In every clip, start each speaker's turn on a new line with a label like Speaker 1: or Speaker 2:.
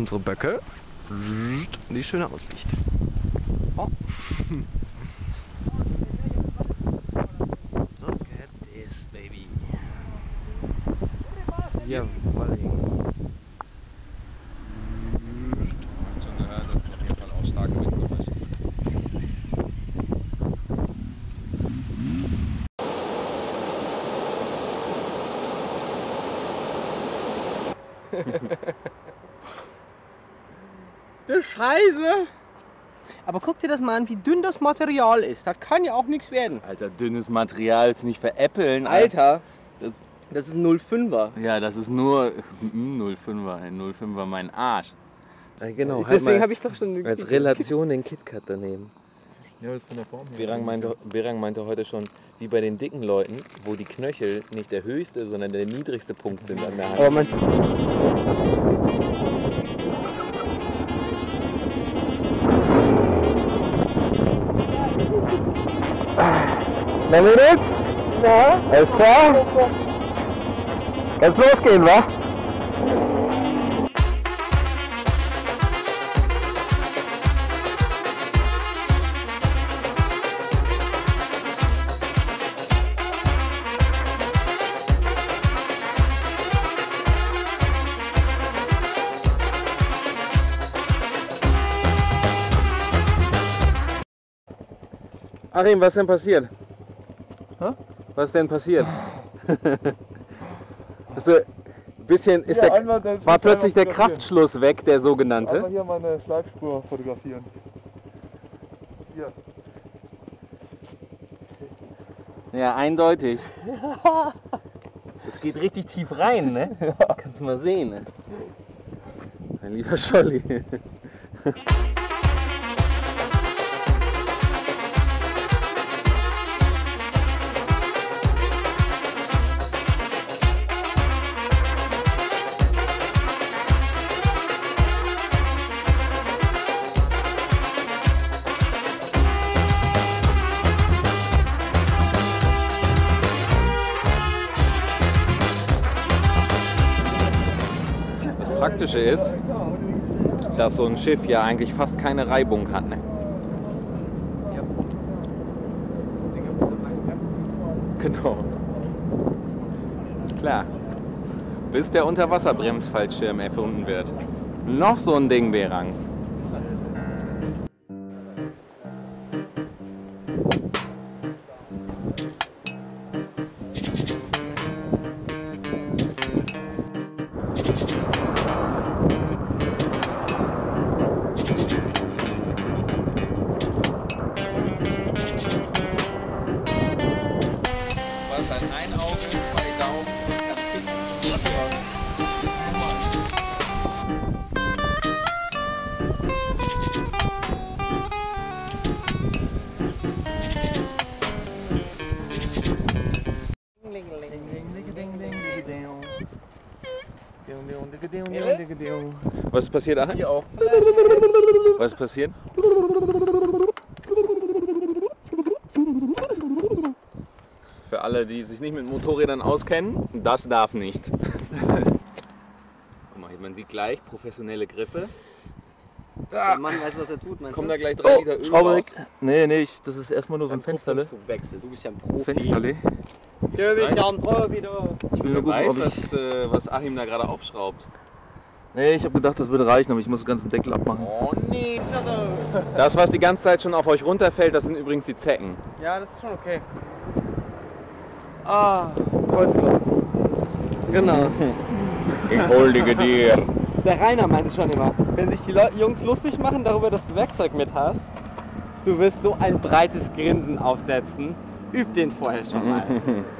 Speaker 1: unsere Böcke. Die schöne Aussicht. Oh. Look at this, baby. Ja,
Speaker 2: Schon gehört, dass auf jeden
Speaker 3: Das Scheiße! Aber guck dir das mal an, wie dünn das Material ist. Das kann ja auch nichts werden.
Speaker 4: Alter, dünnes Material, ist nicht veräppeln.
Speaker 3: Alter,
Speaker 4: Das,
Speaker 3: das ist ein 05er.
Speaker 4: ja, das ist nur mm, 05er, ein 05er mein Arsch.
Speaker 1: Ja, genau, halt
Speaker 3: Deswegen habe ich doch schon...
Speaker 1: als Relation den KitKat daneben.
Speaker 2: Ja, das ist von der Form her.
Speaker 4: Berang meinte, Berang meinte heute schon, wie bei den dicken Leuten, wo die Knöchel nicht der höchste, sondern der niedrigste Punkt sind an der Hand.
Speaker 3: Aber man...
Speaker 1: Dominik? Ja? Alles klar? Kann's losgehen, wa?
Speaker 4: Achim, was ist denn passiert? Was ist denn passiert? also, bisschen ist der,
Speaker 2: einmal,
Speaker 4: war plötzlich der. Kraftschluss weg, der sogenannte.
Speaker 2: Einmal hier meine Schleifspur fotografieren. Hier.
Speaker 4: Ja, eindeutig. Das geht richtig tief rein, ne? Kannst du mal sehen, ne? Mein lieber Scholli. Praktische ist, dass so ein Schiff ja eigentlich fast keine Reibung hat. Ne? Genau. Klar. Bis der Unterwasserbremsfallschirm erfunden wird. Noch so ein Ding, Berang. Was ist passiert, Achim? Hier auch. Was ist passiert? Für alle, die sich nicht mit Motorrädern auskennen, das darf nicht. Guck mal, man sieht gleich professionelle Griffe.
Speaker 3: Der Mann weiß, was er tut, meinst
Speaker 4: Kommen da gleich drei Liter Öl
Speaker 2: Schraube
Speaker 4: raus.
Speaker 2: weg. Nee, nee, ich, das ist erstmal nur so ein Fensterle.
Speaker 3: Du bist ja ein Profi.
Speaker 2: Fensterle.
Speaker 3: Ein Profi, du.
Speaker 2: Ich will nur gucken,
Speaker 4: weiß,
Speaker 2: ob ich...
Speaker 4: was, äh, was Achim da gerade aufschraubt.
Speaker 2: Nee, ich habe gedacht, das würde reichen, aber ich muss den ganzen Deckel abmachen.
Speaker 4: Oh nee. Das, was die ganze Zeit schon auf euch runterfällt, das sind übrigens die Zecken.
Speaker 3: Ja, das ist schon okay.
Speaker 4: Ah,
Speaker 3: Kreuzgriff. Genau.
Speaker 4: ich huldige dir.
Speaker 3: Der Rainer meinte schon immer, wenn sich die Leute, Jungs lustig machen darüber, dass du Werkzeug mit hast, du wirst so ein breites Grinsen aufsetzen. Üb den vorher schon mal.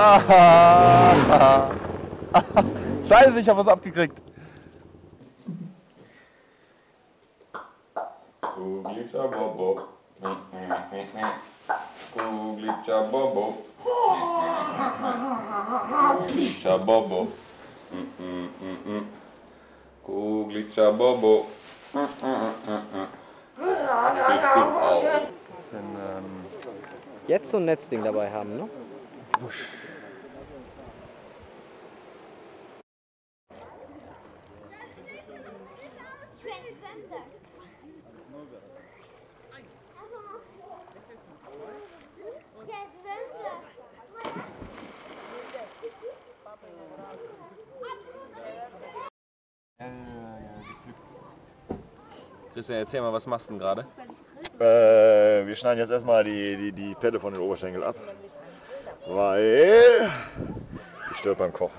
Speaker 2: Ah. Scheiße, ich habe was abgekriegt.
Speaker 5: Kuglica Bobo. Kuglica Bobo. Kuglica Bobo. Kuglica Bobo.
Speaker 6: Jetzt so ein Netzding dabei haben, ne?
Speaker 5: Christian, erzähl mal, was machst du denn gerade?
Speaker 2: Äh, wir schneiden jetzt erstmal die, die, die Pelle von den Oberschenkel ab. Weil ich stört beim Kochen.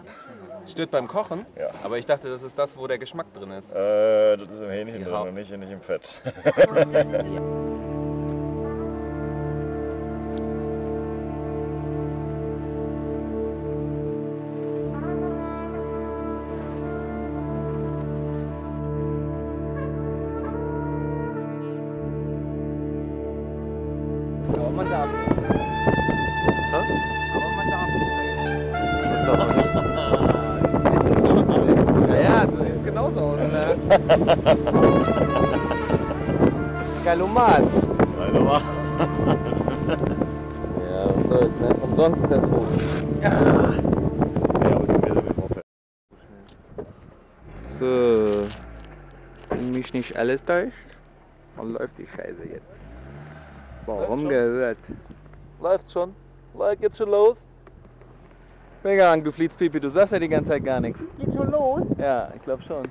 Speaker 5: Stört beim Kochen?
Speaker 2: Ja.
Speaker 5: Aber ich dachte, das ist das, wo der Geschmack drin ist.
Speaker 2: Äh, das ist im Hähnchen
Speaker 5: Ja.
Speaker 2: drin und nicht, nicht im Fett.
Speaker 6: genauso aus, ne? Galomat.
Speaker 2: Mal.
Speaker 5: Ja, und so, ne? Umsonst ist er tot.
Speaker 2: Ja, aber die wird noch fett.
Speaker 4: So. Wenn mich nicht alles täuscht, dann läuft die Scheiße jetzt. Warum gehört?
Speaker 5: Läuft schon. Läuft jetzt schon los. An, du Flitzpipi, du sagst ja die ganze Zeit gar nichts.
Speaker 6: Geht schon los?
Speaker 5: Ja, ich glaube schon.